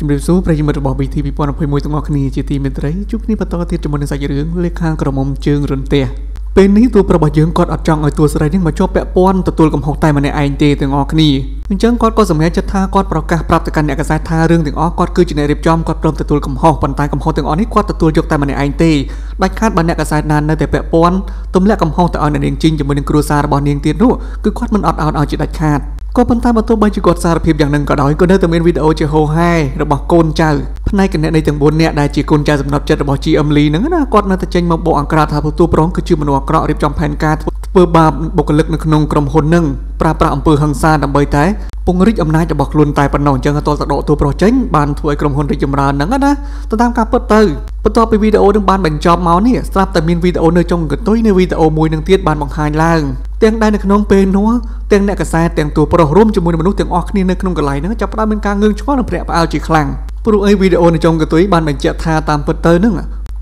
ជំរាបសួរប្រិយមិត្តរបស់ BT 2021ទាំងអស់គ្នាជាទីមេត្រីជួបគ្នាបន្តទៀតជាមួយនឹងសាច់រឿងលេខាក្រមុំជើងរន្ទះពេលនេះតួប្រុសរបស់យើងគាត់អត់ចង់ឲ្យតួស្រីនេះមកជាប់ពាក់ព័ន្ធទទួលកំហុសតែម្នាក់ឯងទេទាំងអស់គ្នាអញ្ចឹងគាត់ក៏សម្រេចចិត្តថាគាត់ប្រកាសប្រាប់ទៅកាន់អ្នកកសែតថារឿងទាំងអស់គាត់គឺជាអ្នករៀបចំគាត់ព្រមទទួលកំហុសប៉ុន្តែកំហុសទាំងអស់នេះគាត់ទទួលយកតែម្នាក់ឯងទេដាច់ខាតបើអ្នកកសែតណានៅតែពាក់ព័ន្ធទម្លាក់កំហុសទៅឲ្យអ្នកនាងជីងជាមួយនឹងគ្រួសាររបស់នាងទៀតនោះគឺគាត់មិនអត់ឱនឲ្យជាដាច់ខាត ក៏ប៉ុន្តែបើទោះបីជាគាត់សារភាពយ៉ាងនឹងក៏ដោយក៏នៅតែមានវីដេអូជាហោហែរបស់កូនចៅផ្នែកគណនេយ្យទាំង4នាក់ដែលជាកូនចៅសំណប់ចិត្តរបស់ GM Lee ហ្នឹងណាគាត់នៅតែចេញមកបោកអង្ក្រាតថាទូប្រងគឺជាមនុស្សអាក្រក់រៀបចំផែនការធ្វើបាបបុគ្គលិកនៅក្នុងក្រុមហ៊ុនហ្នឹងប្រើប្រាស់អំពើហិង្សាដើម្បីតែពង្រីកអំណាចរបស់ខ្លួនតែប៉ុណ្ណោះអញ្ចឹងតលតដកទូប្រុសចេញបានធ្វើឲ្យក្រុមហ៊ុនរីកចម្រើនហ្នឹងណាទៅតាមការពិតទៅបន្ទាប់ពីវីដេអូនឹងបានបញ្ចប់មកនេះស្រាប់តែមានវីដេអូនៅចុងកន្ទុយនៃវីដេអូមួយនឹងទៀតបានបង្ហាញឡើង ទាំងដែលនៅក្នុងពេលនោះទាំងអ្នកកសែតទាំងតួប្រុសរួមជាមួយនឹងមនុស្សទាំងអស់គ្នានៅក្នុងកន្លែងហ្នឹងចាប់ផ្ដើមមានការងឿងឆ្ងល់និងភ្ញាក់ផ្អើលជាខ្លាំងព្រោះអីវីដេអូនៅចុងកន្ទុយបានបញ្ជាក់ថាតាមពិតទៅហ្នឹង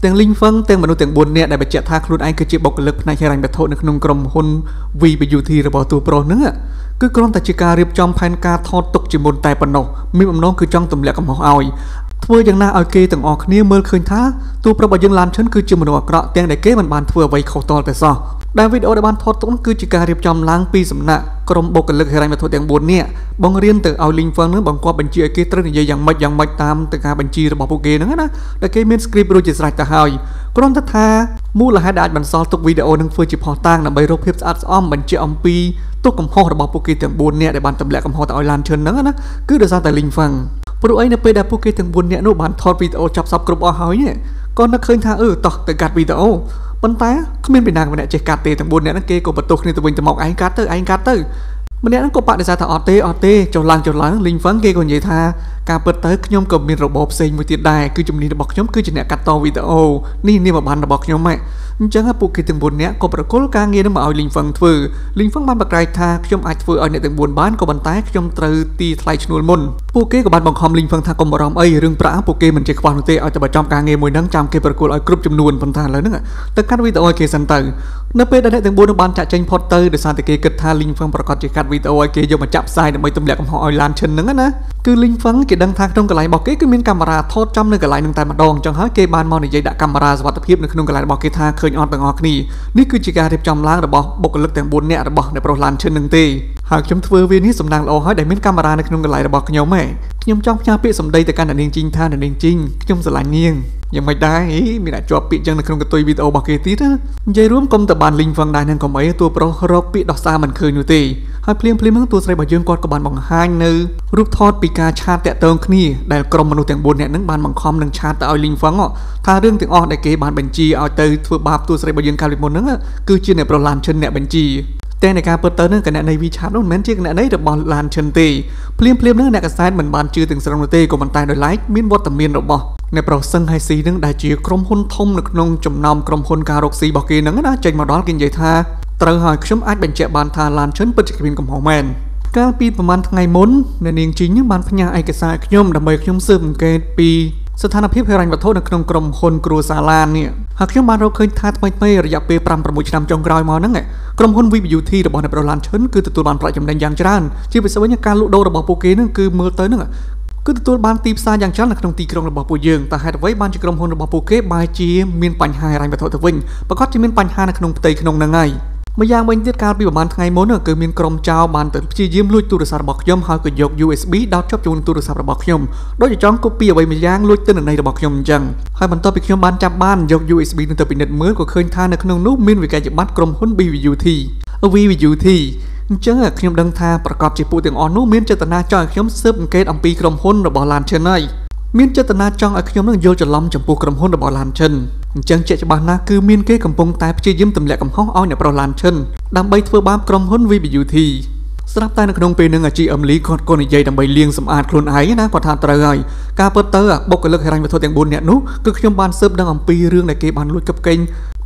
ទាំងលីងហ្វឹងទាំងមនុស្សទាំង4នាក់ដែលបញ្ជាក់ថាខ្លួនឯងគឺជាបុគ្គលិកផ្នែកហិរញ្ញវត្ថុនៅក្នុងក្រុមហ៊ុន VBUT របស់តួប្រុសហ្នឹងគឺគ្រាន់តែជាការរៀបចំផែនការថតទុកជាមុនតែប៉ុណ្ណោះមានបំណងគឺចង់ទម្លាក់កំហុសឲ្យធ្វើយ៉ាងណាឲ្យគេទាំងអស់គ្នាមើលឃើញថាតួប្រុសរបស់យើងឡានឈិនគឺជាមនុស្សអាក្រក់ទាំងដែលគេមិនបានធ្វើអ្វីខុសតលតែសោះ ដែលវីដេអូដែលបានថតទុកគឺជាការរៀបចំឡើងពីសំណាក់ក្រុមបុគ្គលិកហិរញ្ញវត្ថុទាំង4នាក់បង្រៀនទៅឲ្យ Link Feng នឹងបង្គាប់បញ្ជាឲ្យគេត្រូវនិយាយយ៉ាងម៉េចយ៉ាងម៉េចតាមទៅការបញ្ជារបស់ពួកគេហ្នឹងណាដែលគេមាន script រួចជាស្រេចទៅហើយគ្រាន់តែថាមូលហេតុដែលអាចបន្សល់ទុកវីដេអូនឹងធ្វើជាផុសតាងដើម្បីរកភាពស្អាតស្អំបញ្ជាអំពីទុកកំហុសរបស់ពួកគេទាំង4នាក់ដែលបានទម្លាក់កំហុសទៅឲ្យឡានឈិនហ្នឹងណាគឺដោយសារតែ Link Feng ព្រោះអីនៅពេលដែលពួកគេទាំង4នាក់នោះបានថតវីដេអូចាប់សពគ្រប់អស់ហើយនេះក៏នឹកឃើញថាអឺតោះទៅកាត់វីដេអូ ប៉ុន្តែគ្មានពីណាម្នាក់ចេះកាត់ទេទាំង4នាក់ហ្នឹងគេក៏បន្ទោសគ្នាទៅវិញទៅមកឯងកាត់ទៅឯងកាត់ទៅម្នាក់ហ្នឹងក៏បដិសេធថាអត់ទេអត់ទេចុះឡើងចុះឡើងលីងហ្វឹងគេក៏និយាយថា ការពិតទៅខ្ញុំក៏មានរបបផ្សេងមួយទៀតដែរគឺជំនាញរបស់ខ្ញុំគឺជាអ្នកកាត់តវីដេអូនេះនាមប័ណ្ណរបស់ខ្ញុំហ៎អញ្ចឹងពួកគេទាំង4នាក់ក៏ប្រគល់ការងារនឹងមកឲ្យលីងហ្វឹងធ្វើលីងហ្វឹងបានប្រកែកថាខ្ញុំអាចធ្វើឲ្យអ្នកទាំង4បានក៏ប៉ុន្តែខ្ញុំត្រូវទីថ្លៃឈ្នួលមុនពួកគេក៏បានបង្ខំលីងហ្វឹងថាកុំបារម្ភអីរឿងប្រាក់ពួកគេមិនចេះខ្វះនោះទេឲ្យតែបើចំការងារមួយហ្នឹងចាំគេប្រគល់ឲ្យគ្រប់ចំនួនប៉ុន្តែឥឡូវហ្នឹងទៅកាត់វីដេអូឲ្យគេសិនទៅនៅពេលដែលអ្នកទាំង4នឹងបានចាក់ចេញផុតទៅដោយសារតែគេគិតថាលីងហ្វឹងប្រកាសជាកាត់វីដេអូឲ្យគេយកមកចាក់ផ្សាយដើម្បីទម្លាក់កំហុសឲ្យឡានឈិនហ្នឹងណាគឺលីងហ្វឹងគេដឹងថាក្នុងកន្លែងរបស់គេគឺមានកាមេរ៉ាថតចំនៅកន្លែងហ្នឹងតែម្ដងចឹងហើយគេបានមកនិយាយដាក់កាមេរ៉ាសុវត្ថិភាពនៅក្នុងកន្លែងរបស់គេថាឃើញអត់ទាំងអស់គ្នានេះគឺជាការរៀបចំឡើងរបស់បុគ្គលិកទាំង4នាក់របស់អ្នកប្រុសឡានឈិននឹងទេ ហើយខ្ញុំធ្វើវានេះសំណាងល្អហើយដែលមានកាមេរ៉ានៅក្នុងកន្លែងរបស់ខ្ញុំហ៎ខ្ញុំចង់ផ្ញើពាក្យសម្ដីទៅកាន់អ្នកនាងជីងថាអ្នកនាងជីងខ្ញុំស្រឡាញ់នាងយ៉ាងមិនដែរមានអ្នកជាប់ពាក្យចឹងនៅក្នុងកន្ទុយវីដេអូរបស់គេទៀតណានិយាយរួមកុំតបានលីងហ្វឹងដែរនឹងកុំអីតួប្រុសរកពាក្យដោះសារមិនឃើញនោះទេហើយភ្លាមភ្លាមហ្នឹងតួស្រីរបស់យើងគាត់ក៏បានបង្ហាញនៅរូបថតពីការឆាតតាក់ទងគ្នាដែលក្រុមមនុស្សទាំង4នាក់ហ្នឹងបានបង្ខំនឹងឆាតទៅឲ្យលីងហ្វឹងថារឿងទាំងអស់ដែលគេបានបញ្ជាឲ្យទៅធ្វើបាបតួស្រីរបស់យើងកាលពីមុនហ្នឹងគឺជាអ្នកប្រឡានឈិនអ្នកបញ្ជា តែในការពិតទៅនឹងគណនី WeChat នោះមិនមែនជាគណនីរបស់ឡានឈិនទេភ្លាមភ្លាមនឹងអ្នកកសែតមិនបានជឿទាំងស្រុងនោះទេក៏ប៉ុន្តែដោយឡែកមានវត្តមានរបស់អ្នកប្រុសសឹងហៃស៊ីនឹងដែលជាក្រុមហ៊ុនធំនៅក្នុងចំណោមក្រុមហ៊ុនការរកស៊ីរបស់គេហ្នឹងណាចេញមកដល់គេនិយាយថាត្រូវហើយខ្ញុំអាចបញ្ជាក់បានថាឡានឈិនពិតជាគ្មានកំហុសមែនកាលពីប្រហែលថ្ងៃមុនអ្នកនាងជីងបានផ្ញើឯកសារខ្ញុំដើម្បីខ្ញុំស៊ើបអង្កេតពីស្ថានភាពហិរញ្ញវត្ថុនៅក្នុងក្រុមហ៊ុនគ្រួសារឡាននេះ ហើយខ្ញុំបានរកឃើញថាថ្មីថ្មីរយៈពេល5-6ឆ្នាំចុងក្រោយមកហ្នឹងក្រុមហ៊ុន VBUT របស់អ្នកប្រឡានឈិនគឺទទួលបានប្រាក់ចំណេញយ៉ាងច្រើនជាពិសេសវិញការលក់ដូររបស់ពួកគេហ្នឹងគឺមើលទៅហ្នឹងគឺទទួលបានទីផ្សារយ៉ាងច្រើននៅក្នុងទីក្រុងរបស់ពួកយើងតែហេតុអ្វីបានជាក្រុមហ៊ុនរបស់ពួកគេបែរជាមានបញ្ហាហិរញ្ញវត្ថុទៅវិញប្រកាសជាមានបញ្ហានៅក្នុងផ្ទៃក្នុងហ្នឹងហើយ ម្យ៉ាងវិញទៀតកាលពីប្រហែលថ្ងៃមុនគឺមានក្រុមចៅបានទៅព្យាយាមលួចទូរស័ព្ទរបស់ខ្ញុំហើយក៏យក USB ដោតជាប់ជាមួយទូរស័ព្ទរបស់ខ្ញុំដូចជាចង់ copy អ្វីម្យ៉ាងលួចទិន្នន័យរបស់ខ្ញុំអញ្ចឹងហើយបន្ទាប់ពីខ្ញុំបានចាប់បានយក USB នោះទៅពិនិត្យមើលក៏ឃើញថានៅក្នុងនោះមានវិក័យប័ណ្ណក្រុមហ៊ុន BVUT VVUT អញ្ចឹងខ្ញុំដឹងថាប្រកាសជាពួកទាំងអស់នោះមានចេតនាចង់ឲ្យខ្ញុំស៊ើបអង្កេតអំពីក្រុមហ៊ុនរបស់ឡានឈិនហើយមានចេតនាចង់ឲ្យខ្ញុំនឹងយល់ច្រឡំចំពោះក្រុមហ៊ុនរបស់ឡានឈិន អញ្ចឹងជាក់ច្បាស់ណាស់គឺមានគេកំពុងតែព្យាយាមទម្លាក់កំហុសឲ្យអ្នកប្រុសឡានឈិនដើម្បីធ្វើបាបក្រុមហ៊ុន VBUT ស្រាប់តែនៅក្នុងពេលនឹងអាជីអឹមលីគាត់ក៏និយាយដើម្បីលាងសម្អាតខ្លួនឯងណាគាត់ថាត្រូវហើយការពិតទៅបុគ្គលិកហិរញ្ញវត្ថុទាំង4នាក់នោះគឺខ្ញុំបានស៊ើបដឹងអំពីរឿងដែលគេបានលួចកាប់កេង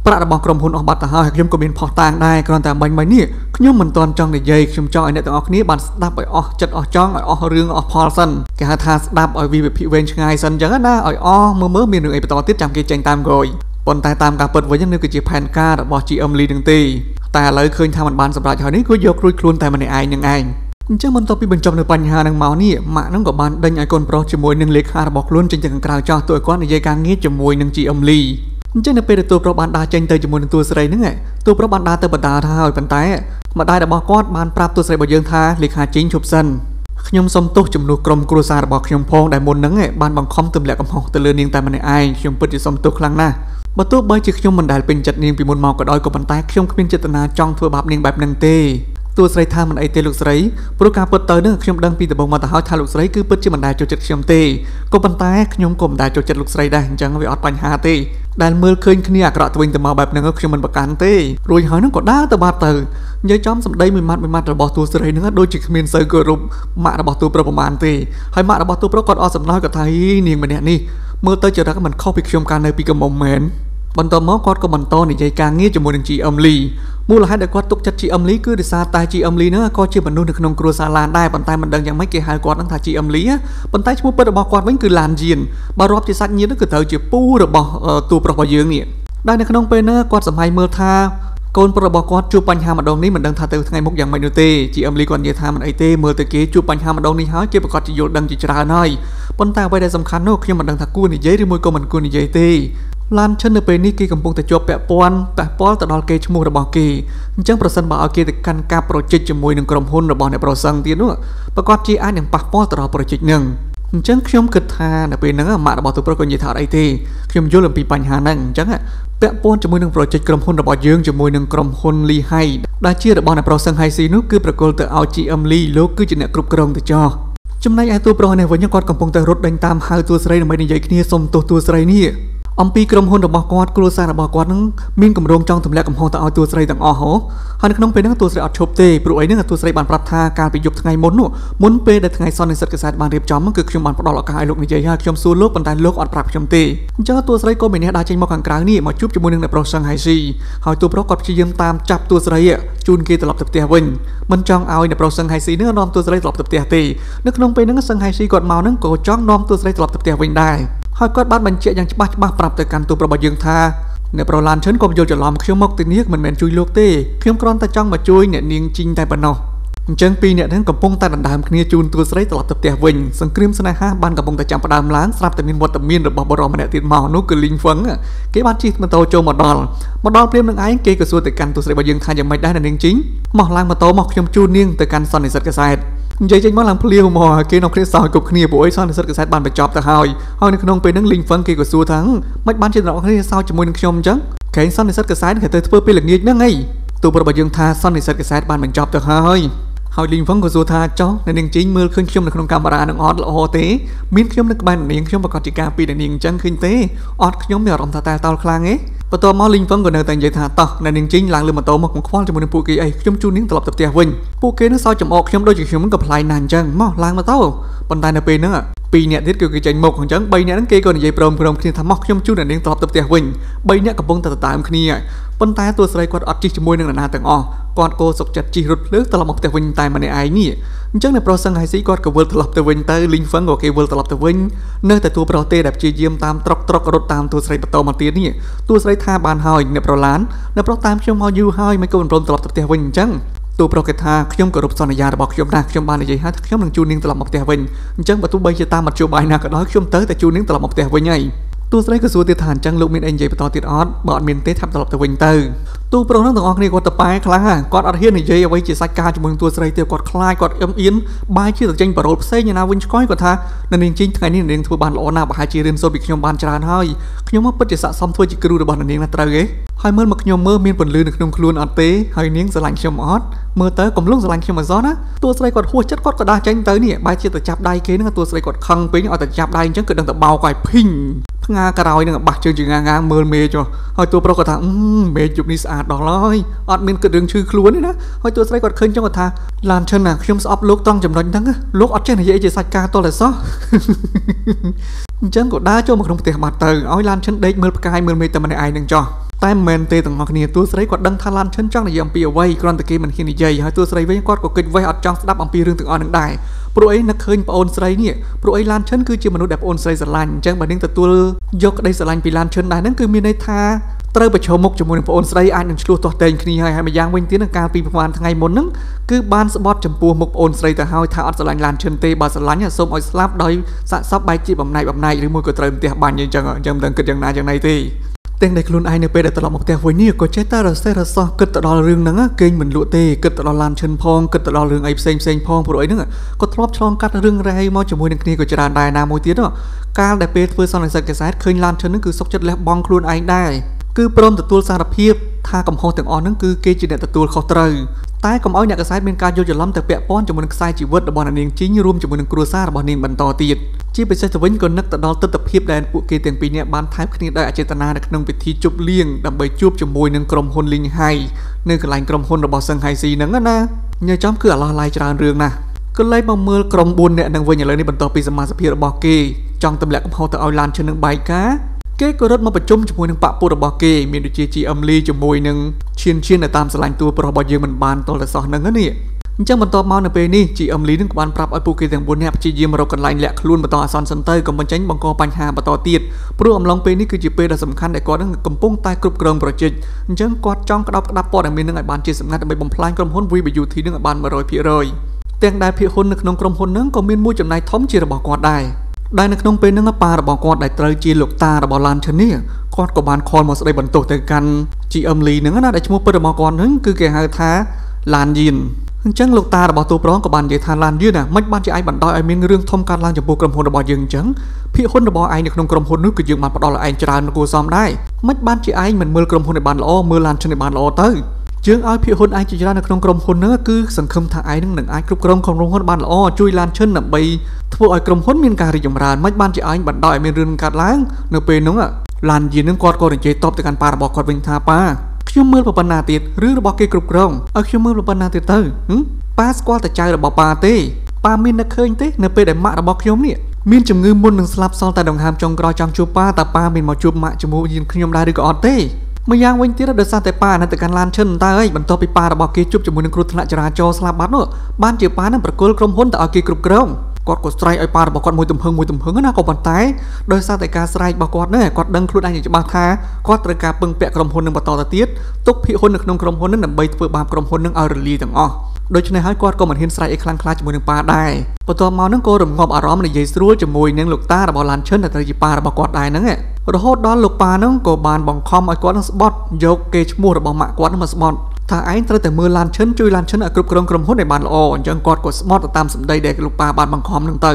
ប្រាក់របស់ក្រុមហ៊ុនអស់បាត់ទៅហើយខ្ញុំក៏មានផុសតាងដែរគ្រាន់តែបាញ់បាញ់នេះខ្ញុំមិនទាន់ចង់និយាយខ្ញុំចង់ឲ្យអ្នកទាំងអស់គ្នាបានស្ដាប់ឲ្យអស់ចិត្តអស់ចង់ឲ្យអស់រឿងអស់ផលសិនគេហៅថាស្ដាប់ឲ្យវាវិភាគវែងឆ្ងាយសិនអញ្ចឹងណាឲ្យអស់មើលមើលមានរឿងអីបន្តទៀតចាំគេចេញតាមក្រោយប៉ុន្តែតាមការពិតវិញនេះគឺជាផែនការរបស់ GM Lee នឹងទេតែឥឡូវឃើញថាมันបានសម្រេចហើយនេះគឺយករួចខ្លួនតែម្នាក់ឯងនឹងឯងអញ្ចឹងបន្ទាប់ពីបញ្ចប់នៅបញ្ហានឹងមកនេះម៉ាក់នឹងក៏បានដេញឲ្យកូនប្រុសជាមួយនឹងលេខារបស់ខ្លួនចេញទៅខាងក្រៅចោលទោះឲ្យគាត់និយាយការងារជាមួយនឹង GM Lee អញ្ចឹងនៅពេលដែលតួប្រុសបានដើរចេញទៅជាមួយនឹងតួស្រីហ្នឹងតួប្រុសបានដើរទៅបណ្ដាថាហើយប៉ុន្តែម្ដាយរបស់គាត់បានប្រាប់តួស្រីរបស់យើងថាលេខាជីងឈប់សិនខ្ញុំសុំទោសចំនួនក្រុមគ្រួសាររបស់ខ្ញុំផងដែលមុនហ្នឹងបានបង្ខំទម្លាក់កំហុសទៅលើនាងតែម្នាក់ឯងខ្ញុំពិតជាសុំទោសខ្លាំងណាស់បើទោះបីជាខ្ញុំមិនដែលពេញចិត្តនាងពីមុនមកក៏ដោយក៏ប៉ុន្តែខ្ញុំគ្មានចេតនាចង់ធ្វើបាបនាងបែបហ្នឹងទេតួស្រីថាមិនអីទេលោកស្រីព្រោះការពិតទៅនឹងខ្ញុំដឹងពីដំបូងមកទៅហើយថាលោកស្រីគឺពិតជាមិនដែលចូលចិត្តខ្ញុំទេក៏ប៉ុន្តែខ្ញុំក៏មិនដែលចូលចិត្តលោកស្រីដែរអញ្ចឹងវាអត់បញ្ហាទេ ដែលមើលឃើញគ្នាអាក្រក់ទៅវិញទៅមកបែបហ្នឹងខ្ញុំមិនប្រកាន់ទេរួចហើយហ្នឹងក៏ដើរទៅបាត់ទៅនិយាយចំសម្ដីមួយម៉ាត់មួយម៉ាត់របស់តួស្រីហ្នឹងដូចជាគ្មានសូវគោរពម៉ាក់របស់តួប្រុសប្រហែលទេហើយម៉ាក់របស់តួប្រុសគាត់អត់សំណោះគាត់ថានាងម្នាក់នេះមើលទៅចរិតមិនខុសពីខ្ញុំកាលនៅពីកំមុំមែន បន្ទាប់មកគាត់ក៏បន្តនិយាយការងារជាមួយនឹង GM Lee មូលហេតុដែលគាត់ទុកចិត្ត GM Lee គឺដោយសារតែ GM Lee ហ្នឹងក៏ជាមនុស្សនៅក្នុងគ្រួសារឡានដែរប៉ុន្តែមិនដឹងយ៉ាងម៉េចគេហៅគាត់ហ្នឹងថា GM Lee ប៉ុន្តែឈ្មោះពិតរបស់គាត់វិញគឺឡានយៀនបើរាប់ជាសាច់ញាតិគឺត្រូវជាពូរបស់តួប្រុសរបស់យើងនេះដែលនៅក្នុងពេលហ្នឹងគាត់សម័យមើលថាកូនប្រុសរបស់គាត់ជួបបញ្ហាម្ដងនេះមិនដឹងថាទៅថ្ងៃមុខយ៉ាងម៉េចនោះទេ GM Lee គាត់និយាយថាមិនអីទេមើលទៅគេជួបបញ្ហាម្ដងនេះហើយគេប្រកាសជាយល់ដឹងជាច្រើនហើយប៉ុន្តែអ្វីដែលសំខាន់នោះខ្ញុំមិនដឹងថាគួរនិយាយឬមួយក៏មិនគួរនិយាយទេ ឡានឈិននៅពេលនេះគេកំពុងតែជាប់ពាក់ព័ន្ធប៉ះពាល់ទៅដល់គេឈ្មោះរបស់គេអញ្ចឹងប្រសិនបើឲ្យគេទៅកាន់ការប្រជិចជាមួយនឹងក្រុមហ៊ុនរបស់អ្នកប្រសឹងទៀតនោះប្រកាសជាអាចនឹងប៉ះពាល់ទៅដល់ប្រជិចនឹងអញ្ចឹងខ្ញុំគិតថានៅពេលហ្នឹងម៉ាក់របស់ទូប្រុសក៏និយាយថាអត់អីទេខ្ញុំយល់អំពីបញ្ហាហ្នឹងអញ្ចឹងពាក់ព័ន្ធជាមួយនឹងប្រជិចក្រុមហ៊ុនរបស់យើងជាមួយនឹងក្រុមហ៊ុន Lee Hai ដែលជារបស់អ្នកប្រសឹង Hai Si នោះគឺប្រកល់ទៅឲ្យ GM Lee លោកគឺជាអ្នកគ្រប់គ្រងទៅចោះចំណែកឯតួប្រុសនេះវិញគាត់កំពុងតែរត់ដេញតាមហៅតួស្រីដើម្បីនិយាយគ្នាសុំទោសតួស្រីនេះ អំពីក្រុមហ៊ុនរបស់គាត់គ្រួសាររបស់គាត់នឹងមានគម្រោងចង់ទម្លាក់កំហុសទៅឲ្យតួស្រីទាំងអស់ហ៎ហើយនៅក្នុងពេលហ្នឹងតួស្រីអត់ឈប់ទេព្រោះអីហ្នឹងតួស្រីបានប្រាប់ថាកាលពីយប់ថ្ងៃមុននោះមុនពេលដែលថ្ងៃសន្និសិទកសែតបានរៀបចំគឺខ្ញុំបានផ្ដល់ឱកាសឲ្យលោកនិយាយហើយខ្ញុំសួរលោកប៉ុន្តែលោកអត់ប្រាប់ខ្ញុំទេអញ្ចឹងតួស្រីក៏មានអ្នកដើរចេញមកខាងក្រៅនេះមកជួបជាមួយនឹងអ្នកប្រុសសឹងហៃស៊ីហើយតួប្រុសគាត់ព្យាយាមតាមចាប់តួស្រីជូនគេត្រឡប់ទៅផ្ទះវិញមិនចង់ឲ្យអ្នកប្រុសសឹងហៃស៊ីនឹងនាំតួស្រីត្រឡប់ទៅផ្ទះទេនៅក្នុងពេលហ្នឹងសឹងហៃស៊ីគាត់មកហ្នឹងក៏ចង់នាំតួស្រីត្រឡប់ទៅផ្ទះវិញដែរ ហើយគាត់បានបញ្ជាក់យ៉ាងច្បាស់ច្បាស់ប្រាប់ទៅកាន់ទូប្របស់យើងថាអ្នកប្រឡានឈិនកុំយល់ច្រឡំខ្ញុំមកទីនេះមិនមែនជួយលោកទេខ្ញុំគ្រាន់តែចង់មកជួយអ្នកនាងជីងតែប៉ុណ្ណោះអញ្ចឹងពីរអ្នកហ្នឹងកំពុងតែដណ្ដើមគ្នាជូនទួស្រីត្រឡប់ទៅផ្ទះវិញសង្គ្រាមស្នេហាបានកំពុងតែចាប់ផ្ដើមឡើងស្រាប់តែមានវត្តមានរបស់បរិម្នាក់ទៀតមកនោះគឺលីងហ្វឹងគេបានជិះម៉ូតូចូលមកដល់មកដល់ព្រាមនឹងឯងគេក៏សួរទៅកាន់ទួស្រីរបស់យើងថាយ៉ាងម៉េចដែរនាងជីងមកឡើងម៉ូតូមកខ្ញុំជូននាងទៅកាន់សន្និសិទកសែត និយាយចេញមកឡើងភ្លាវមកគេនៅគ្នាសោយគ្រប់គ្នាព្រោះអីសន្និសិទកសែតបានបញ្ចប់ទៅហើយហើយនៅក្នុងពេលហ្នឹងលីងហ្វឹងគេក៏សួរថាមិនបានជាអ្នកគ្នាសោយជាមួយនឹងខ្ញុំអញ្ចឹងកែងសន្និសិទកសែតគេទៅធ្វើពេលល្ងាចហ្នឹងអីទូប្រាប់យើងថាសន្និសិទកសែតបានបញ្ចប់ទៅហើយ ហើយលីងហ្វឹងក៏សួរថាចុះនៅនាងជីងមើលឃើញខ្ញុំនៅក្នុងកាមេរ៉ានឹងអត់ល្អទេមានខ្ញុំនៅក្បែរនាងខ្ញុំប្រកាសជាការពីនាងអញ្ចឹងឃើញទេអត់ខ្ញុំមានអារម្មណ៍ថាតែតល់ខ្លាំងទេបន្ទាប់មកលីងហ្វឹងក៏នៅតែនិយាយថាតោះនៅនាងជីងឡើងលើម៉ូតូមកកុំខ្វល់ជាមួយនឹងពួកគេអីខ្ញុំជូននាងត្រឡប់ទៅផ្ទះវិញពួកគេនឹងសោយចំអកខ្ញុំដូចជាខ្ញុំក៏ផ្លាយណាស់អញ្ចឹងមកឡើងម៉ូតូប៉ុន្តែនៅពេលហ្នឹង ពីរនាក់ទៀតគឺគេចេញមុខអញ្ចឹង3នាក់ហ្នឹងគេក៏និយាយព្រមព្រមគ្នាថាមកខ្ញុំជូនអ្នកនាងត្រឡប់ទៅផ្ទះវិញ3នាក់កំពុងតែតាមគ្នាប៉ុន្តែតួស្រីគាត់អត់ជិះជាមួយនឹងនរណាទាំងអស់គាត់ក៏សុកចិត្តជិះរត់ភ្លើងត្រឡប់មកផ្ទះវិញតែម្នាក់ឯងនេះអញ្ចឹងនៅប្រុសសឹងហៃស៊ីគាត់ក៏វិលត្រឡប់ទៅវិញទៅលីងហ្វឹងក៏គេវិលត្រឡប់ទៅវិញនៅតែតួប្រុសទេដែលព្យាយាមតាមត្រុកត្រុករត់តាមតួស្រីបន្តមកទៀតនេះតួស្រីថាបានហើយអ្នកប្រឡានអ្នកប្រុសតាមខ្ញុំមកយូរហើយមិនក៏មិនព្រមត្រឡប់ទៅផ្ទះវិញអញ្ចឹង ទូប្រុសគេថាខ្ញុំគោរពសន្យារបស់ខ្ញុំណាស់ខ្ញុំបាននិយាយហើយថាខ្ញុំនឹងជូននាងត្រឡប់មកផ្ទះវិញអញ្ចឹងបើទោះបីជាតាមមធ្យោបាយណាក៏ដោយខ្ញុំទៅតែជូននាងត្រឡប់មកផ្ទះវិញហើយតួស្រីក៏សួរទៀតថាអញ្ចឹងលោកមានអីនិយាយបន្តទៀតអត់បើអត់មានទេថាប់ត្រឡប់ទៅវិញទៅ ទូប្រុសហ្នឹងទាំងអស់គ្នាគាត់ទៅប៉ែខ្លាំងហ่ะគាត់អត់ហ៊ាននិយាយអ្វីជាសាច់ការជាមួយនឹងតួស្រីទេគាត់ខ្លាចគាត់អឹមអៀនបែរជាទៅចេញប៉ារ៉ូលផ្សេងយ៉ាងណាវិញឆ្កយគាត់ថានៅនាងជីងថ្ងៃនេះនាងធ្វើបានល្អណាស់ប្រហែលជារៀនសូត្រពីខ្ញុំបានច្រើនហើយខ្ញុំមកពិតជាស័ក្តិសមធ្វើជាគ្រូរបស់នាងណាត្រូវទេហើយមើលមកខ្ញុំមើលមានពន្លឺនៅក្នុងខ្លួនអត់ទេហើយនាងស្រឡាញ់ខ្ញុំអត់មើលទៅកំឡុងស្រឡាញ់ខ្ញុំអសោះណាតួស្រីគាត់ហួសចិត្តគាត់ក៏ដាស់ចេញទៅនេះបែរជាទៅចាប់ដៃគេហ្នឹងតួស្រីគាត់ខឹងពេកឲ្យតែចាប់ដៃអញ្ចឹងគឺដឹងតែបោកឲ្យភីង ផ្ងាក្រោយនឹងបាសជើងជាងាងាមើលមេចុះហើយតួប្រុសគាត់ថាមេជុកនេះស្អាតដល់ហើយអត់មានគិតរឿងឈឺខ្លួនទេណាហើយតួស្រីគាត់ឃើញចឹងគាត់ថាឡានឈិនណាខ្ញុំស្អប់លោកត្រង់ចំណុចហ្នឹងលោកអត់ចេះនិយាយជាសាច់ការតលតែសោះអញ្ចឹងក៏ដើរចូលមកក្នុងផ្ទះបាត់ទៅឲ្យឡានឈិនដេកមើលផ្កាយមើលមេតែម្នាក់ឯងនឹងចោះតែមិនមែនទេទាំងអស់គ្នាតួស្រីគាត់ដឹងថាឡានឈិនចង់និយាយអំពីអ្វីគ្រាន់តែគេមិនហ៊ាននិយាយហើយតួស្រីវិញគាត់ក៏គិតវេះអត់ចង់ស្ដាប់អំពីរឿងទាំងអស់នឹងដែរ ព្រោះអីនឹកឃើញប្អូនស្រីនេះព្រោះអីឡានឈិនគឺជាមនុស្សដែលប្អូនស្រីស្រឡាញ់អញ្ចឹងបើនាងទទួលយកក្តីស្រឡាញ់ពីឡានឈិនដែរហ្នឹងគឺមានន័យថាត្រូវប្រឈមមុខជាមួយនឹងប្អូនស្រីអាចនឹងឆ្លោះទាស់ទែងគ្នាហើយហើយម្យ៉ាងវិញទៀតនឹងកាលពីប្រហែលថ្ងៃមុនហ្នឹងគឺបានស្បត់ចំពោះមុខប្អូនស្រីទៅហើយថាអត់ស្រឡាញ់ឡានឈិនទេបើស្រឡាញ់សូមឲ្យស្លាប់ដោយសាកសពបែកជាបំណែកបំណែកឬមួយក៏ត្រូវផ្ទះបាញ់អញ្ចឹងអញ្ចឹងមិនដឹងគិតយ៉ាងណាយ៉ាងណីទេ ទាំងដែលខ្លួនឯងនៅពេលដែលត្រឡប់មកផ្ទះវិញនេះក៏ចេះតែរសេះរសោះគិតទៅដល់រឿងហ្នឹងគេងមិនលក់ទេគិតទៅដល់ឡានឈិនផងគិតទៅដល់រឿងអីផ្សេងផ្សេងផងព្រោះអីហ្នឹងក៏ធ្លាប់ឆ្លងកាត់រឿងរ៉ាវមកជាមួយនឹងគ្នាក៏ច្រើនដែរណាមួយទៀតកាលដែលពេលធ្វើសន្និសីទកសែតឃើញឡានឈិនហ្នឹងគឺសុកចិត្តលះបង់ខ្លួនឯងដែរគឺព្រមទទួលសារភាពថាកំហុសទាំងអស់ហ្នឹងគឺគេជាអ្នកទទួលខុសត្រូវ តែកុំឲ្យអ្នកកសែតមានការយល់ច្រឡំទៅពាក់ព័ន្ធជាមួយនឹងខ្សែជីវិតរបស់នាងជីងរួមជាមួយនឹងគ្រួសាររបស់នាងបន្តទៀតជាពិសេសទៅវិញក៏នឹកទៅដល់ទស្សនវិជ្ជាដែលពួកគេទាំងពីរនាក់បានថែបគ្នាដោយអចេតនានៅក្នុងពិធីជប់លៀងដើម្បីជួបជាមួយនឹងក្រុមហ៊ុនលីងហៃនៅកន្លែងក្រុមហ៊ុនរបស់សឹងហៃស៊ីហ្នឹងណាញ៉ាចំគឺអាឡោះឡាយច្រើនរឿងណាស់ក៏លេខមកមើលក្រុម4នាក់នឹងវិញឥឡូវនេះបន្ទាប់ពីសមាជិករបស់គេចង់ទម្លាក់កំហុសទៅឲ្យឡានឈិននឹងបាយការ គេក៏រត់មកប្រជុំជាមួយនឹងបពុរបស់គេមានដូចជា GM Lee ជាមួយនឹងឈៀនឈៀននៅតាមឆ្លាញ់តួប្រុសរបស់យើងមិនបានតលតែសោះហ្នឹងនេះអញ្ចឹងបន្ទាប់មកនៅពេលនេះ GM Lee នឹងក៏បានប្រាប់ឲ្យពួកគេទាំង4នាក់ព្យាយាមរកកន្លែងលាក់ខ្លួនបន្តអាសន្នសិនទៅកុំបញ្ចេញបង្កបញ្ហាបន្តទៀតព្រោះអំឡុងពេលនេះគឺជាពេលដ៏សំខាន់ដែលគាត់នឹងកំពុងតែគ្រប់គ្រងប្រជិតអញ្ចឹងគាត់ចង់ក្តោបក្តាប់ព័ត៌មាននឹងឲ្យបានជាសម្ងាត់ដើម្បីបំផ្លាញក្រុមហ៊ុន VBUT នឹងឲ្យបាន100%ទាំងដែលភាគហ៊ុននៅក្នុងក្រុមហ៊ុននឹងក៏មានមួយចំណែកធំជារបស់គាត់ដែរ ដែលនៅក្នុងពេលហ្នឹងប៉ារបស់គាត់ដែលត្រូវជាលោកតារបស់ឡានឈានីគាត់ក៏បានខលមកស្ដីបន្ទោសទៅកាន់ GM Lee ហ្នឹងណាដែលឈ្មោះពិតរបស់គាត់ហ្នឹងគឺគេហៅថាឡានយៀនអញ្ចឹងលោកតារបស់ទូប្រងក៏បាននិយាយថាឡានយឿនណាមិនបានជាឯងបណ្ដោយឲ្យមានរឿងធំកើតឡើងចំពោះក្រុមហ៊ុនរបស់យើងអញ្ចឹងភាគហ៊ុនរបស់ឯងនៅក្នុងក្រុមហ៊ុននោះគឺយើងបានផ្ដល់ឲ្យឯងច្រើនគួរសមដែរមិនបានជាឯងមិនមើលក្រុមហ៊ុនឲ្យបានល្អមើលឡានឈិនឲ្យបានល្អទៅ យើងឲ្យភាគហ៊ុនឯងជាច្រើននៅក្នុងក្រុមហ៊ុនហ្នឹងគឺសង្ឃឹមថាឯងនឹងអាចគ្រប់គ្រងក្រុមហ៊ុនបានល្អជួយឡានឈិនដើម្បីធ្វើឲ្យក្រុមហ៊ុនមានការរីកចម្រើនមិនបានជាឯងបណ្ដោយឲ្យមានរឿងកើតឡើងនៅពេលហ្នឹងឡានយីនឹងគាត់ក៏និយាយតបទៅកាន់ប៉ារបស់គាត់វិញថាប៉ាខ្ញុំមើលប៉ុណ្ណាទៀតរឿងរបស់គេគ្រប់គ្រងឲ្យខ្ញុំមើលប៉ុណ្ណាទៀតទៅប៉ាស្គាល់តែចៅរបស់ប៉ាទេប៉ាមាននឹកឃើញទេនៅពេលដែលម៉ាក់របស់ខ្ញុំនេះមានជំងឺមុននឹងស្លាប់សល់តែដង្ហើមចុងក្រោយចង់ជួបប៉ាតើប៉ាមានមកជួបម៉ាក់ជាមួយយើងខ្ញុំដែរឬក៏អត់ទេ ម្យ៉ាងវិញទៀតដោយសារតែប៉ានៅទៅកាន់ឡានឈិនតើអីបន្ទាប់ពីប៉ារបស់គេជួបជាមួយនឹងគ្រោះថ្នាក់ចរាចរណ៍ស្លាប់បាត់នោះបានជាប៉ានឹងប្រគល់ក្រុមហ៊ុនទៅឲ្យគេគ្រប់គ្រង គាត់ក៏ស្រែកឲ្យប៉ារបស់គាត់មួយទំហឹងមួយទំហឹងណាក៏ប៉ុន្តែដោយសារតែការស្រែករបស់គាត់នេះគាត់ដឹងខ្លួនឯងយ៉ាងច្បាស់ថាគាត់ត្រូវការពឹងពាក់ក្រុមហ៊ុននឹងបន្តទៅទៀតទុកភាគហ៊ុននៅក្នុងក្រុមហ៊ុននឹងដើម្បីធ្វើបាបក្រុមហ៊ុននឹងឲ្យរលាយទាំងអស់ដូច្នេះហើយគាត់ក៏មិនហ៊ានស្រែកអីខ្លាំងខ្លាជាមួយនឹងប៉ាដែរបន្ទាប់មកនឹងក៏រងាប់អារម្មណ៍និយាយស្រួលជាមួយនឹងលោកតារបស់ឡានឈិនដែលត្រូវជាប៉ារបស់គាត់ដែរហ្នឹងរហូតដល់លោកប៉ាហ្នឹងក៏បានបង្ខំឲ្យគាត់នឹងស្បត់យកគេឈ្មោះរបស់ម៉ាក់គាត់មកស្បត់ ថាឯងត្រូវតែមើលឡានឈិនជួយឡានឈិនឲ្យគ្រប់គ្រងក្រុមហ៊ុនឲ្យបានល្អអញ្ចឹងគាត់ក៏ស្បត់ទៅតាមសម្ដីដែលលោកប៉ាបានបង្ខំនឹងទៅ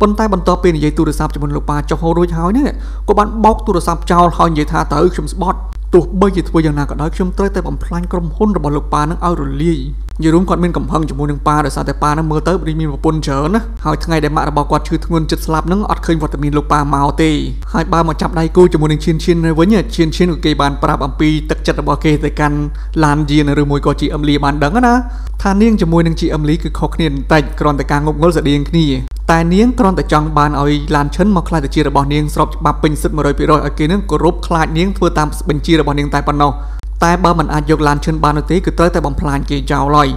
ប៉ុន្តែបន្ទាប់ពីនិយាយទូរស័ព្ទជាមួយលោកប៉ាចុះហូររួចហើយនេះក៏បានបោកទូរស័ព្ទចោលហើយនិយាយថាទៅខ្ញុំស្បត់ ទោះបីជាធ្វើយ៉ាងណាក៏ដោយខ្ញុំត្រូវតែបំផ្លាញក្រុមហ៊ុនរបស់លោកប៉ានឹងឲ្យរលាយយីរុំគាត់មានកំហឹងជាមួយនឹងប៉ាដោយសារតែប៉ានឹងមើលទៅដូចមានប្រពន្ធច្រើនណាហើយថ្ងៃដែលម៉ាក់របស់គាត់ឈឺធ្ងន់ចិត្តស្លាប់នឹងអត់ឃើញវត្តមានលោកប៉ាមកទេហើយបើមកចាប់ដៃគូជាមួយនឹងឈៀនឈៀននៅវិញឈៀនឈៀនក៏គេបានប្រាប់អំពីទឹកចិត្តរបស់គេទៅកាន់ឡានយានឬមួយក៏ជីអឹមលីបានដឹងណាថានាងជាមួយនឹងជីអឹមលីគឺខុសគ្នាបន្តិចគ្រាន់តែការងប់ងល់ស្តៀងគ្នាតែនាងគ្រាន់តែចង់បានឲ្យឡានឈិនមកខ្លាចទៅជារបស់នាងស្របច្បាប់ពេញសិទ្ធិ100%ឲ្យគេនឹងគោរពខ្លាចនាងធ្វើតាមបញ្ជារបស់នាងតែប៉ុណ្ណោះតែបើមិនអាចយកឡានឈិនបាននោះទេគឺត្រូវតែបំផ្លាញគេចោលហើយ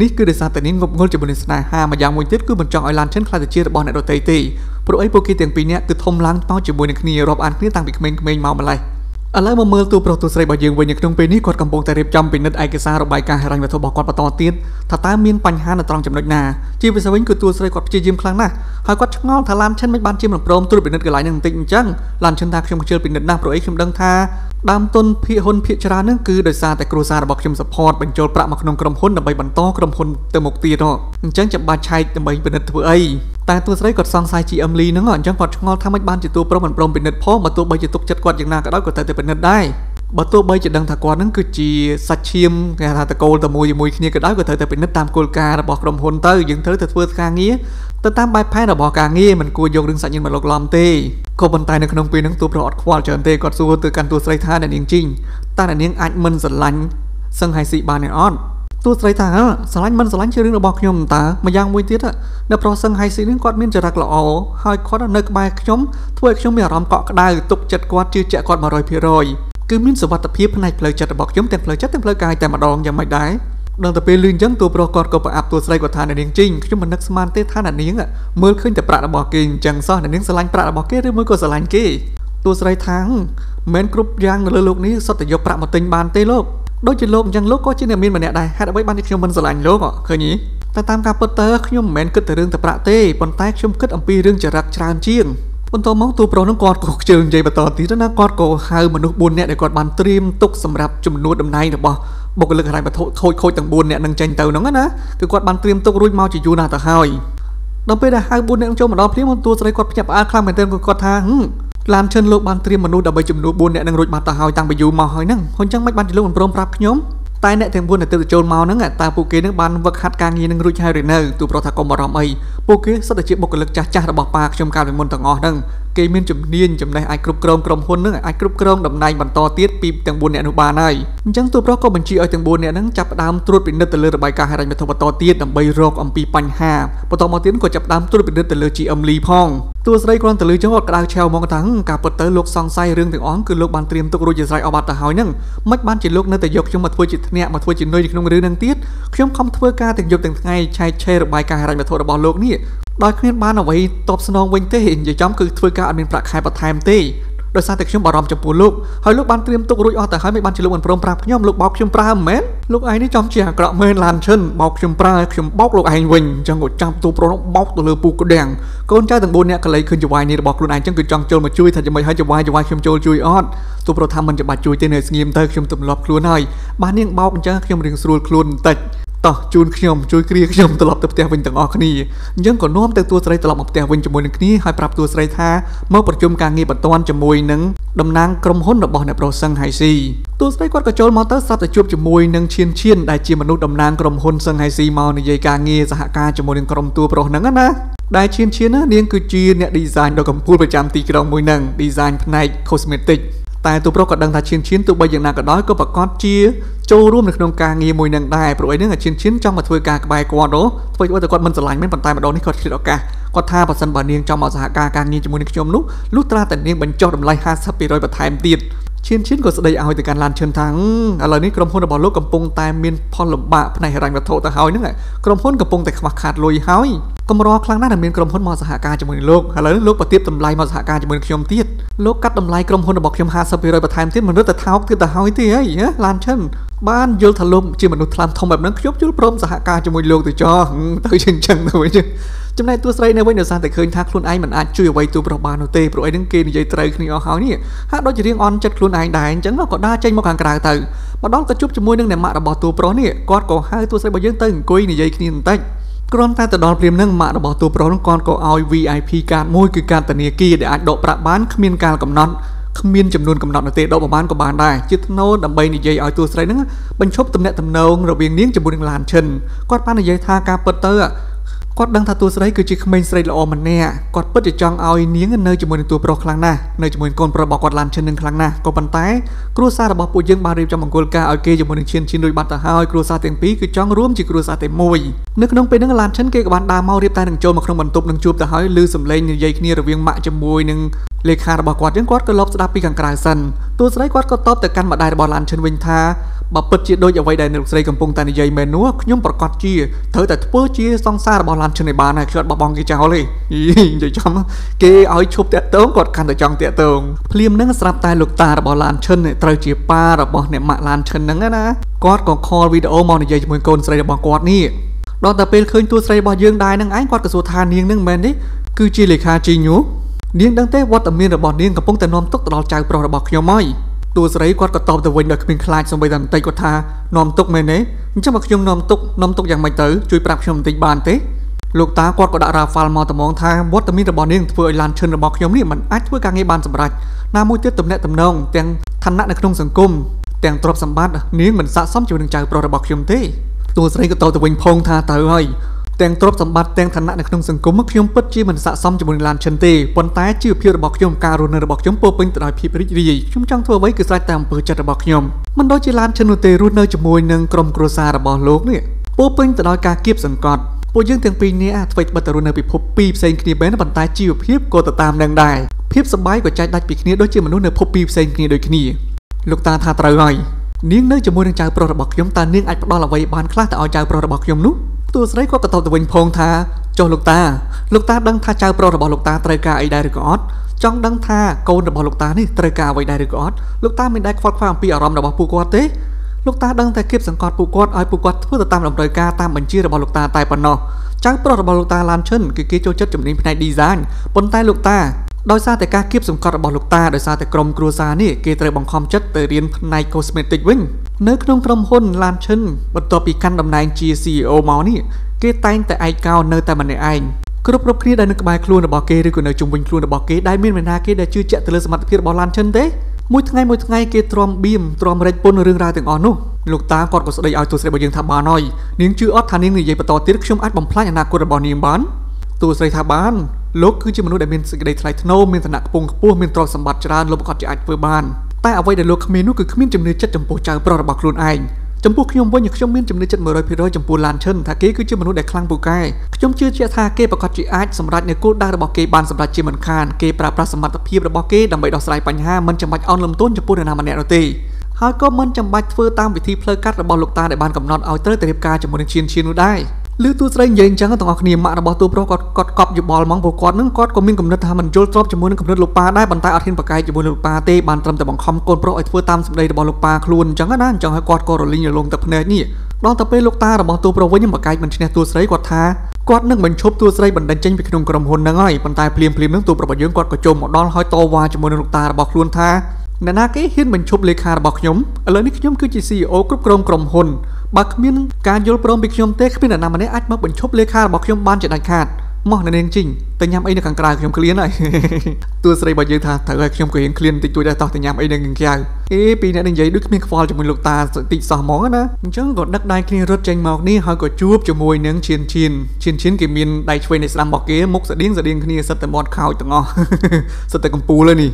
នេះគឺដោយសារតែនាងងប់ងល់ជាមួយនឹងស្នេហាមួយយ៉ាងមួយទៀតគឺមិនចង់ឲ្យឡានឈិនខ្លាចទៅជារបស់អ្នកដទៃទេព្រោះអីពួកគេទាំងពីរនាក់គឺធំឡើងមកជាមួយនឹងគ្នារាប់អានគ្នាតាំងពីក្មេងៗមកម្លេះ ឥឡូវមកមើលទូប្រុសទូស្រីរបស់យើងវិញនៅក្នុងពេលនេះគាត់កំពុងតែរៀបចំពិនិត្យឯកសាររបាយការណ៍ហិរញ្ញវត្ថុរបស់គាត់បន្តទៀតថាតើមានបញ្ហានៅត្រង់ចំណុចណាជាពិសេសវិញគឺទូស្រីគាត់ព្យាយាមខ្លាំងណាស់ហើយគាត់ឆ្ងល់ថាឡានឈិនមិនបានជាមិនព្រមត្រួតពិនិត្យកន្លែងហ្នឹងបន្តិចអញ្ចឹងឡានឈិនថាខ្ញុំខ្ជិលពិនិត្យណាស់ព្រោះអីខ្ញុំដឹងថា ដើមទុនភាគហ៊ុនភាគច្រើនហ្នឹងគឺដោយសារតែគ្រួសាររបស់ខ្ញុំ support បញ្ចូលប្រាក់មកក្នុងក្រុមហ៊ុនដើម្បីបន្តក្រុមហ៊ុនទៅមុខទៀតអញ្ចឹងចាំបាច់ឆែកដើម្បីពិនិត្យធ្វើអីតែតួស្រីគាត់សង្ស័យ GM Lee ហ្នឹងអញ្ចឹងគាត់ឆ្ងល់ថាមិនបានជាតួប្រុសមិនព្រមពិនិត្យផងបើទោះបីជាទុកចិត្តគាត់យ៉ាងណាក៏ដោយក៏ត្រូវតែពិនិត្យដែរ បើទោះបីជាដឹងថាគាត់នឹងគឺជាសាច់ឈាមគេថាតកូលតែមួយជាមួយគ្នាក៏ដោយក៏ត្រូវតែពិនិត្យតាមគោលការណ៍របស់ក្រុមហ៊ុនទៅយើងត្រូវតែធ្វើការងារទៅតាមបែបផែនរបស់ការងារមិនគួរយករឿងសាច់ញាតិមកលុកឡំទេក៏ប៉ុន្តែនៅក្នុងពេលហ្នឹងទូប្រុសអត់ខ្វល់ច្រើនទេគាត់សួរទៅកាន់ទូស្រីថាអ្នកនាងជីងតើអ្នកនាងអាចមិនស្រឡាញ់សឹងហៃស៊ីបានទេអត់ទូស្រីថាស្រឡាញ់មិនស្រឡាញ់ជារឿងរបស់ខ្ញុំតើម្យ៉ាងមួយទៀតនៅប្រុសសឹងហៃស៊ីនេះគាត់មានចរិតល្អហើយគាត់នៅក្បែរខ្ញុំធ្វើឲ្យខ្ញុំមានអារម្មណ៍កក់ក្ដៅទុកចិត្តគាត់ជឿជាក់គាត់100% គឺមានសុវត្ថិភាពផ្នែកផ្លូវចិត្តរបស់ខ្ញុំទាំងផ្លូវចិត្តទាំងផ្លូវកាយតែម្ដងយ៉ាងម៉េចដែរដល់ទៅពេលលឺអញ្ចឹងតួប្រុសគាត់ក៏ប្រអាប់តួស្រីគាត់ថាអ្នកនាងជីងខ្ញុំមិននឹកស្មានទេថាអ្នកនាងមើលឃើញតែប្រាក់របស់គេអញ្ចឹងសោះអ្នកនាងស្រឡាញ់ប្រាក់របស់គេឬមួយក៏ស្រឡាញ់គេតួស្រីថាមិនគ្រប់យ៉ាងនៅលើលោកនេះសុទ្ធតែយកប្រាក់មកទិញបានទេលោកដូចជាលោកអញ្ចឹងលោកក៏ជាអ្នកមានម្នាក់ដែរហេតុអ្វីបានជាខ្ញុំមិនស្រឡាញ់លោកឃើញទេតែតាមការពិតទៅខ្ញុំមិនមែនគិតតែរឿងតែប្រាក់ទេប៉ុន្តែខ្ញុំគិតអំពីរឿងចរិតច្រើនជាង បន្ទាប់មកទូប្រុសនឹងគាត់ក៏ខ្ជិលនិយាយបន្តទៀតណាគាត់ក៏ហៅមនុស្ស4នាក់ដែលគាត់បានត្រៀមទុកសម្រាប់ចំនួនតំណែងរបស់បុគ្គលិកហិរញ្ញវត្ថុខូចខូចទាំង4នាក់នឹងចេញទៅហ្នឹងណាគឺគាត់បានត្រៀមទុករួចមកជាយូរណាស់ទៅហើយដល់ពេលដែលហៅ4នាក់ចូលមកដល់ភ្លាមតួស្រីគាត់ភ្ញាក់ផ្អើលខ្លាំងមែនទែនគាត់ថាឡានឈិនលោកបានត្រៀមមនុស្សដើម្បីចំនួន4នាក់នឹងរួចបាត់ទៅហើយតាំងពីយូរមកហើយហ្នឹងហុញចឹងមិនបានជាលោកមិនព្រមប្រាប់ខ្ញុំ តែអ្នកទាំង4ដែលទៅចូលមកហ្នឹងតើពួកគេនឹងបានវឹកហាត់ការងារនឹងរួចហើយឬនៅទូប្រថាកុំបារម្ភអីពួកគេសុទ្ធតែជាបុគ្គលិកចាស់ចាស់របស់ប៉ាខ្ញុំកាលពីមុនទាំងអស់ហ្នឹង គេមានជំនាញចំណេះអាចគ្រប់គ្រងក្រុមហ៊ុននឹងអាចគ្រប់គ្រងតំណែងបន្តទៀតពីទាំង4នាក់នោះបានហើយអញ្ចឹងទូប្រុសក៏បញ្ជាឲ្យទាំង4នាក់ហ្នឹងចាប់ផ្ដើមត្រួតពិនិត្យទៅលើរបាយការណ៍ហិរញ្ញវត្ថុបន្តទៀតដើម្បីរកអំពីបញ្ហាបន្តមកទៀតក៏ចាប់ផ្ដើមត្រួតពិនិត្យទៅលើ GM Lee ផងតួស្រីគ្រាន់តែលើចឹងគាត់ក្តៅឆាវមកថាការពិតទៅលោកសង្ស័យរឿងទាំងអស់គឺលោកបានត្រៀមទុករួចជាស្រេចអស់បាត់ទៅហើយហ្នឹងមិនបានជាលោកនៅតែយកខ្ញុំមកធ្វើជាធ្នាក់មកធ្វើជានុយនៅក្នុងរឿងហ្នឹងទៀតខ្ញុំខំធ្វើការទាំងយប់ទាំងថ្ងៃឆែកឆេររបាយការណ៍ហិរញ្ញវត្ថុរបស់លោកនេះ ដោយគ្មានបានអ្វីតបស្នងវិញទេនិយាយចំគឺធ្វើការអត់មានប្រាក់ខែបន្ថែមទេដោយសារតែខ្ញុំបារម្ភចំពោះលោកហើយលោកបានត្រៀមទុករួចអស់ទៅហើយមិនបានជាលោកមិនព្រមប្រាប់ខ្ញុំលោកបោកខ្ញុំប្រើមិនមែនលោកឯងនេះចំជាអាក្រក់មែនឡានឈិនបោកខ្ញុំប្រើខ្ញុំបោកលោកឯងវិញអញ្ចឹងក៏ចាប់ទូប្រុសបោកទៅលើពូក្តាំងកូនចៅទាំង4នាក់កលៃឃើញចវាយនេះរបស់ខ្លួនឯងអញ្ចឹងគឺចង់ចូលមកជួយថាយ៉ាងម៉េចហើយចវាយចវាយខ្ញុំចូលជួយអត់ទូប្រុសថាមិនច្បាច់ជួយទេនៅស្ងៀមទៅខ្ញុំទម្លាប់ខ្លួនហើយបាននាងបោកអញ្ចឹងខ្ញុំរៀងស្រួលខ្លួនបន្តិច តោះជូនខ្ញុំជួយគ្រាខ្ញុំត្រឡប់ទៅផ្ទះវិញទាំងអស់គ្នាអញ្ចឹងក៏នាំទៅតួស្រីត្រឡប់មកផ្ទះវិញជាមួយនឹងគ្នាហើយប្រាប់តួស្រីថាមកប្រជុំការងារបន្ទាន់ជាមួយនឹងតំណាងក្រុមហ៊ុនរបស់អ្នកប្រុសសឹងហៃស៊ីតួស្រីគាត់ក៏ចូលមកទៅស្រាប់តែជួបជាមួយនឹងឈៀនឈៀនដែលជាមនុស្សតំណាងក្រុមហ៊ុនសឹងហៃស៊ីមកនិយាយការងារសហការជាមួយនឹងក្រុមតួប្រុសហ្នឹងណាដែលឈៀនឈៀនណានាងគឺជាអ្នក design ដ៏កំពូលប្រចាំទីក្រុងមួយហ្នឹង design ផ្នែក cosmetic តែទូប្រុសក៏ដឹងថាឈៀនឈៀនទោះបីយ៉ាងណាក៏ដោយក៏ប្រកាសជាចូលរួមនៅក្នុងការងារមួយនឹងដែរព្រោះអីហ្នឹងឈៀនឈៀនចង់មកធ្វើការក្បែរគាត់ហ៎ធ្វើឲ្យតែគាត់មិនស្រឡាញ់មែនប៉ុន្តែម្ដងនេះគាត់ឆ្លៀតឱកាសគាត់ថាបើសិនបើនាងចង់មកសហការការងារជាមួយនឹងខ្ញុំនោះលុះត្រាតែនាងបញ្ចុះតម្លៃ50%បន្ថែមទៀតឈៀនឈៀនក៏ស្ដីឲ្យទៅកាន់ឡានឈិនថាឥឡូវនេះក្រុមហ៊ុនរបស់លោកកំពុងតែមានផលលំបាកផ្នែកហិរញ្ញវត្ថុទៅហើយហ្នឹងក្រុមហ៊ុនកំពុងតែខ្វះខាតលុយហើយ កម្រខ្លាំងណាស់ដែលមានក្រុមហ៊ុនមកសហការជាមួយនឹងលោកឥឡូវលោកប្រទៀបតម្លៃមកសហការជាមួយនឹងខ្ញុំទៀតលោកកាត់តម្លៃក្រុមហ៊ុនរបស់ខ្ញុំ50%បន្ថែមទៀតមិនរត់តែថោកទៀតទៅហើយទេហីឡានឈិនបានយល់ថាលោកជាមនុស្សថ្លាមធំបែបហ្នឹងខ្ញុំយល់ព្រមសហការជាមួយលោកទៅចោះទៅជាអញ្ចឹងទៅវិញចំណែកតួស្រីនៅវិញដោយសារតែឃើញថាខ្លួនឯងមិនអាចជួយអ្វីទូប្រុសបាននោះទេព្រោះអីហ្នឹងគេនិយាយត្រូវគ្នាអស់ហើយនេះហាក់ដូចជារៀងអន់ចិត្តខ្លួនឯងដែរអញ្ចឹងក៏ដើរចេញមកខាងក្រៅទៅម្ដងក៏ជួបជាមួយនឹងអ្នកម៉ាក់របស់តួប្រុសនេះគាត់ក៏ហៅតួស្រីរបស់យើងទៅអង្គុយនិយាយគ្នាបន្តិច គ្រាន់តែទៅដល់ព្រាមនឹងម៉ាក់របស់តួប្រុសនឹងគាត់ក៏ឲ្យ VIP កាតមួយគឺកាតធនាគារដែលអាចដកប្រាក់បានគ្មានកាលកំណត់គ្មានចំនួនកំណត់នោះទេដកប្រមាណក៏បានដែរជាថ្នូរដើម្បីនិយាយឲ្យតួស្រីហ្នឹងបញ្ឈប់ទំនាក់ទំនងរវាងនាងជាមួយនឹងឡានឈិនគាត់បាននិយាយថាការពិតទៅ គាត់ដឹងថាតួស្រីគឺជាក្មេងស្រីល្អម្នាក់គាត់ពិតជាចង់ឲ្យនាងនៅជាមួយនឹងតួប្រុសខ្លាំងណាស់នៅជាមួយកូនប្រុសរបស់គាត់ឡានឈិននឹងខ្លាំងណាស់ក៏ប៉ុន្តែគ្រួសាររបស់ពួកយើងបានរៀបចំមង្គលការឲ្យគេជាមួយនឹងឈិនឈិនរួចបាត់ទៅហើយគ្រួសារទាំងពីរគឺចង់រួមជាគ្រួសារតែមួយនៅក្នុងពេលហ្នឹងឡានឈិនគេក៏បានដើរមករៀបតែនឹងចូលមកក្នុងបន្ទប់នឹងជួបទៅហើយឮសំឡេងនិយាយគ្នារវាងម៉ាក់ជាមួយនឹង លេខារបស់គាត់យើងគាត់ក៏លបស្ដាប់ពីខាងក្រៅសិនតួស្រីគាត់ក៏តបទៅកាន់ម្ដាយរបស់ឡានឈិនវិញថាបើពិតជាដូចអ្វីដែលលោកស្រីកំពុងតែនិយាយមែននោះខ្ញុំប្រកាសជាត្រូវតែធ្វើជាសង្សាររបស់ឡានឈិនឲ្យបានហើយខ្ញុំអត់បោះបង់គេចោលទេនិយាយចំគេឲ្យឈប់តាក់ទងគាត់កាន់តែចង់តាក់ទងភ្លាមនឹងស្រាប់តែលោកតារបស់ឡានឈិនត្រូវជាប៉ារបស់អ្នកម៉ាក់ឡានឈិនហ្នឹងណាគាត់ក៏ call វីដេអូមកនិយាយជាមួយកូនស្រីរបស់គាត់នេះដល់តែពេលឃើញតួស្រីរបស់យើងដែរនឹងឯងគាត់ក៏សួរថានាងនឹងមែនទេគឺជាលេខាជីញូ នាងដឹងទេវត្តមានរបស់នាងកំពុងតែនាំទុកទៅដល់ចៅប្រុសរបស់ខ្ញុំហើយតួស្រីគាត់ក៏តបទៅវិញដោយគ្មានខ្លាចសម្បីតែបន្តិចគាត់ថានាំទុកមែនទេអញ្ចឹងបើខ្ញុំនាំទុកនាំទុកយ៉ាងម៉េចទៅជួយប្រាប់ខ្ញុំបន្តិចបានទេលោកតាគាត់ក៏ដាក់រ៉ាហ្វាល់មកត្មងថាវត្តមានរបស់នាងធ្វើឲ្យឡានឈិនរបស់ខ្ញុំនេះមិនអាចធ្វើការងារបានសម្រេចណាមួយទៀតតំណែងតំណងទាំងឋានៈនៅក្នុងសង្គមទាំងទ្រព្យសម្បត្តិនាងមិនស័ក្តិសមជាមួយនឹងចៅប្រុសរបស់ខ្ញុំទេតួស្រីក៏តទៅវិញផងថាទៅហើយ ទាំងទ្រព្យសម្បត្តិទាំងឋានៈនៅក្នុងសង្គមខ្ញុំពិតជាមិនស័ក្តិសមជាមួយនឹងឡានឈិនទេប៉ុន្តែជីវភាពរបស់ខ្ញុំការរស់នៅរបស់ខ្ញុំពោពេញទៅដោយភាពរីករាយខ្ញុំចង់ធ្វើអ្វីគឺស្រេចតាមអំពើចិត្តរបស់ខ្ញុំមិនដូចជាឡានឈិននោះទេរស់នៅជាមួយនឹងក្រុមគ្រួសាររបស់លោកនេះពោពេញទៅដោយការគៀបសង្កត់ពួកយើងទាំងពីរនាក់អ្វីបិទទៅរស់នៅពិភពពីរផ្សេងគ្នាមែនប៉ុន្តែជីវភាពក៏ទៅតាមនឹងដែរភាពសប្បាយក៏ចែកដាច់ពីគ្នាដូចជាមនុស្សនៅភពពីរផ្សេងគ្នាដូចគ្នាលោកតាថាត្រូវហើយនាងនៅជាមួយនឹងចៅប្រុសរបស់ខ្ញុំតើនាងអាចផ្ដល់អ្វីបានខ្លះទៅឲ្យចៅប្រុសរបស់ខ្ញុំនោះ តួស្រីគាត់ក៏តបទៅវិញផងថាចុះលោកតាលោកតាដឹងថាចៅប្រុសរបស់លោកតាត្រូវការអីដែរឬក៏អត់ចង់ដឹងថាកូនរបស់លោកតានេះត្រូវការអ្វីដែរឬក៏អត់លោកតាមិនដែលខ្វល់ខ្វាយអំពីអារម្មណ៍របស់ពួកគាត់ទេលោកតាដឹងតែគៀបសង្កត់ពួកគាត់ឲ្យពួកគាត់ធ្វើទៅតាមតម្រូវការតាមបញ្ជារបស់លោកតាតែប៉ុណ្ណោះចៅប្រុសរបស់លោកតាឡានឈិនគឺគេចូលចិត្តជំនាញផ្នែក design ប៉ុន្តែលោកតា ដោយសារតែការគៀបសង្កត់របស់លោកតាដោយសារតែក្រុមគ្រួសារនេះគេត្រូវបង្ខំចិត្តទៅរៀនផ្នែក cosmetic វិញនៅក្នុងក្រុមហ៊ុនឡានឈិនបន្ទាប់ពីកាន់តំណែងជា CEO មកនេះគេតែងតែឯកោនៅតែម្នាក់ឯងគ្រប់គ្រប់គ្នាដែលនៅក្បែរខ្លួនរបស់គេឬក៏នៅជុំវិញខ្លួនរបស់គេដែលមានមេណាគេដែលជឿជាក់ទៅលើសមត្ថភាពរបស់ឡានឈិនទេមួយថ្ងៃមួយថ្ងៃគេទ្រាំបៀមទ្រាំរែកពុនរឿងរ៉ាវទាំងអស់នោះលោកតាគាត់ក៏ស្ដីឲ្យទូស្រីរបស់យើងថាបានហើយនាងជឿអត់ថានាងនិយាយបន្តទៀតខ្ញុំអាចបំផ្លាញអនាគតរបស់នាងបានទូស្រីថាបាន លោកគឺជាមនុស្សដែលមានសេចក្តីថ្លៃថ្នូរមានឋានៈខ្ពង់ខ្ពស់មានទ្រព្យសម្បត្តិច្រើនលោកប្រកាសជាអាចធ្វើបានតែអ្វីដែលលោកគ្មាននោះគឺគ្មានជំនឿចិត្តចំពោះចៅប្រុសរបស់ខ្លួនឯងចំពោះខ្ញុំវិញខ្ញុំមានជំនឿចិត្ត100%ចំពោះឡានឈិនថាគេគឺជាមនុស្សដែលខ្លាំងពូកែខ្ញុំជឿជាក់ថាគេប្រកាសជាអាចសម្រេចនៅគោលដៅរបស់គេបានសម្រេចជាមិនខានគេប្រើប្រាស់សមត្ថភាពរបស់គេដើម្បីដោះស្រាយបញ្ហាមិនចាំបាច់អន់លំទោនចំពោះនរណាម្នាក់នោះទេហើយក៏មិនចាំបាច់ធ្វើតាមវិធីផ្លូវកាត់របស់លោកតាដែលបានកំណត់ឲ្យត្រូវទៅរៀបការជាមួយនឹងឈៀនឈៀននោះដែរ ឮទូស្រីនិយាយអញ្ចឹងទាំងអស់គ្នាម៉ាក់របស់ទូប្រុសគាត់គាត់កប់យោបល់ហ្មងព្រោះគាត់នឹងគាត់ក៏មានគំនិតថាមិនយល់ទ្របជាមួយនឹងគំនិតលោកប៉ាដែរប៉ុន្តែអត់ហ៊ានប្រកែកជាមួយលោកប៉ាទេបានត្រឹមតែបង្ខំកូនប្រុសឲ្យធ្វើតាមសម្ដីរបស់លោកប៉ាខ្លួនអញ្ចឹងណាអញ្ចឹងហើយគាត់ក៏រលីងរលងទឹកភ្នែកនេះដល់ទៅពេលលោកតារបស់ទូប្រុសវិញប្រកែកមិនឈ្នះទូស្រីគាត់ថាគាត់នឹងបញ្ឈប់ទូស្រីបណ្ដឹងចេញពីក្នុងក្រុមហ៊ុនហ្នឹងហើយប៉ុន្តែភ្លាមភ្លាមនឹងទូប្រុសរបស់យើងគាត់ក៏ចូលមកដល់ហើយតវ៉ាជាមួយនឹងលោកតារបស់ខ្លួនថាអ្នកណាគេហ៊ានបញ្ឈប់លេខារបស់ខ្ញុំឥឡូវនេះខ្ញុំគឺជា CEO គ្រប់គ្រងក្រុមហ៊ុន បើគ្មានការយល់ព្រមពីខ្ញុំទេគ្មានអ្នកណាម្នាក់អាចមកបញ្ឈប់លេខារបស់ខ្ញុំបានជាដាច់ខាតមកនៅនាងជីងទៅញ៉ាំអីនៅខាងក្រៅខ្ញុំឃ្លានហើយតួស្រីរបស់យើងថាត្រូវឲ្យខ្ញុំក៏រៀងឃ្លានតិចតួចដែរតោះទៅញ៉ាំអីនៅខាងក្រៅអេពីអ្នកនិយាយដូចគ្មានខ្វល់ជាមួយលោកតាតិចសោះហ្មងណាអញ្ចឹងក៏ដឹកដៃគ្នារត់ចេញមកនេះហើយក៏ជួបជាមួយនឹងឈៀនឈៀនឈៀនឈៀនគេមានដៃឆ្វេងនៃស្ដាំរបស់គេមុខស្តៀងស្តៀងគ្នាសិតតែមាត់ខោចទាំងអស់សិតតែកំពូលហើយនេះ